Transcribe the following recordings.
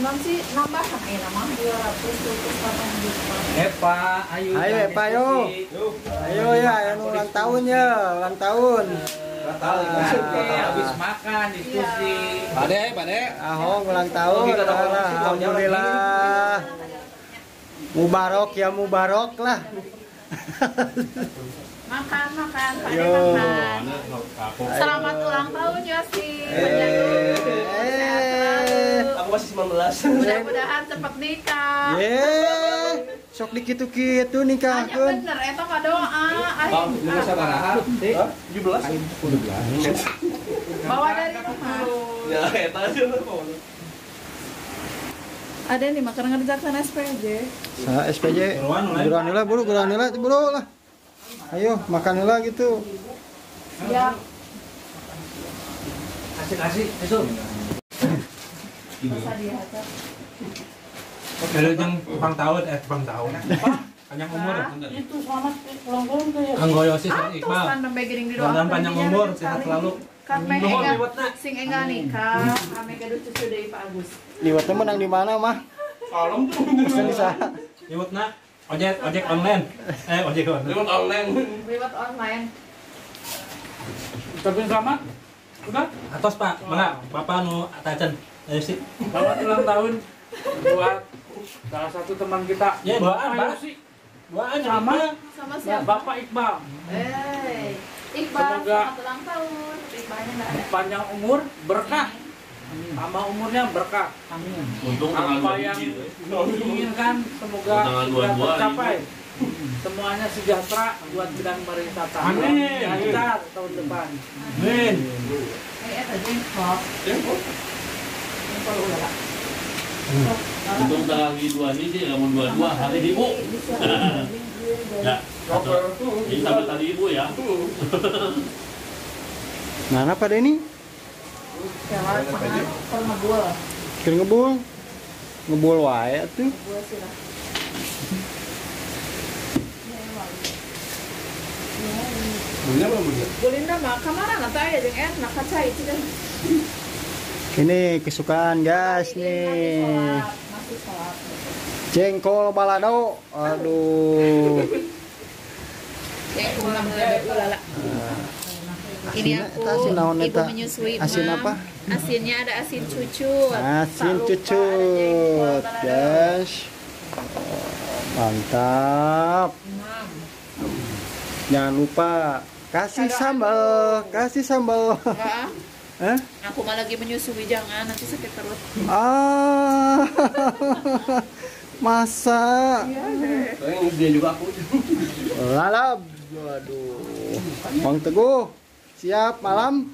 Nanti eh nama 200 280 juta. Epa, ayo. Ayo, Epa, ayo. Ayo ya, yang ulang tahun ya, ulang tahun. Ah. Habis makan diskusi. Pade, pade. Ahong ulang tahun. Kalau Alhamdulillah. Mubarok ya mubarok lah. Makan, makan, Yo. makan. Selamat ulang tahun Yosi. Eh. Aku masih 19. Mudah-mudahan cepat nikah. Ye, sok dikitu-kitu Hanya nikahkeun. bener, eta mah doa. Bang, Ayo, lu sabaraha? Hah? 17? bawa dari rumah. Ya, eta aja. Ada nih makan ngerjakan SPJ. Sa SPJ. Buruan heula, buru, buruan heula, buru lah. Ayo, makan heula gitu. Ya, Asik-asik, itu. Kalau yang bang tahun, eh bang tahun. Panjang umur. Itu selamat ulang tahun tuh ya. Anggo Yosi sama Iqbal. Mudah-mudahan panjang Janjinya umur, sehat selalu. Kan Nuhun, enggak liwatna. sing enggak nikah, ame gaduh cucu deui Pak Agus. Liwat teh menang di mana mah? Salam tuh. Saha? Iwut nak, ojek, ojek online. Eh, ojek online. Lewat online. Lewat online. Tapi selamat. Udah. Atos pak, mana? Bapak nu atacan. Ayo sih. Selamat ulang tahun buat salah satu teman kita. Ya, doaan, Ayo Pak. sih. Doaan Sama. Sama Ya, siapa? Bapak Iqbal. Eh, Iqbal Semoga- selamat ulang tahun. Iqbalnya enggak ada. Panjang umur, berkah. Tambah umurnya berkah. Amin. Untung tanggal Apa 2 yang biji. diinginkan semoga 22 tercapai. Semuanya sejahtera buat bidang pariwisata. Amin. Lancar tahun depan. Min. Eh, eta jengkol. Jengkol ulah. Untung tanggal 2 ini sih, namun 22 hari ibu. Ya, ini sampai tadi ibu ya. Mana pada ini? Per ngebul. Ngebul. Ngebul wae atuh. Ngebul sih lah. Mah jeung itu deh. Ini kesukaan gas Masih nih. sholat, masih sholat. Jengkol balado. Aduh. Jengkol lebe ulala. Ini aku asin ibu menyusui Asin Mam. apa? Asinnya ada asin cucut. Asin Tak lupa ada cucut, jengkol balado. guys. Mantap. Mam. Jangan lupa kasih sambal, kasih sambal. Enggak, Hah? aku mah lagi menyusui jangan nanti sakit perut. Ah. Masa Soalnya dia juga aku. lalap. Waduh. Bang Teguh, siap malam?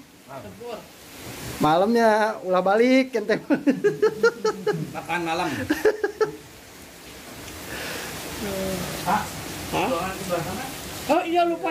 Malamnya ulah balik ente. Makan malam. Sebelah sana. Oh iya lupa